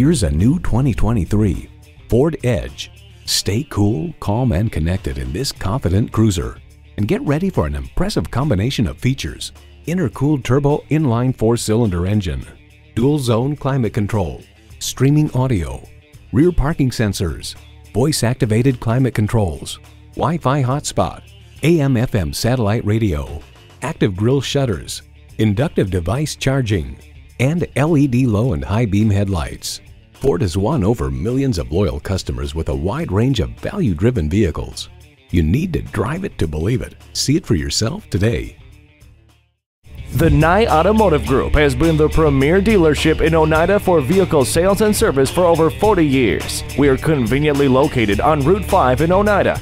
Here's a new 2023 Ford Edge. Stay cool, calm, and connected in this confident cruiser. And get ready for an impressive combination of features. Intercooled turbo inline four-cylinder engine, dual zone climate control, streaming audio, rear parking sensors, voice activated climate controls, Wi-Fi hotspot, AM FM satellite radio, active grille shutters, inductive device charging, and LED low and high beam headlights. Ford has won over millions of loyal customers with a wide range of value-driven vehicles. You need to drive it to believe it. See it for yourself today. The Nye Automotive Group has been the premier dealership in Oneida for vehicle sales and service for over 40 years. We are conveniently located on Route 5 in Oneida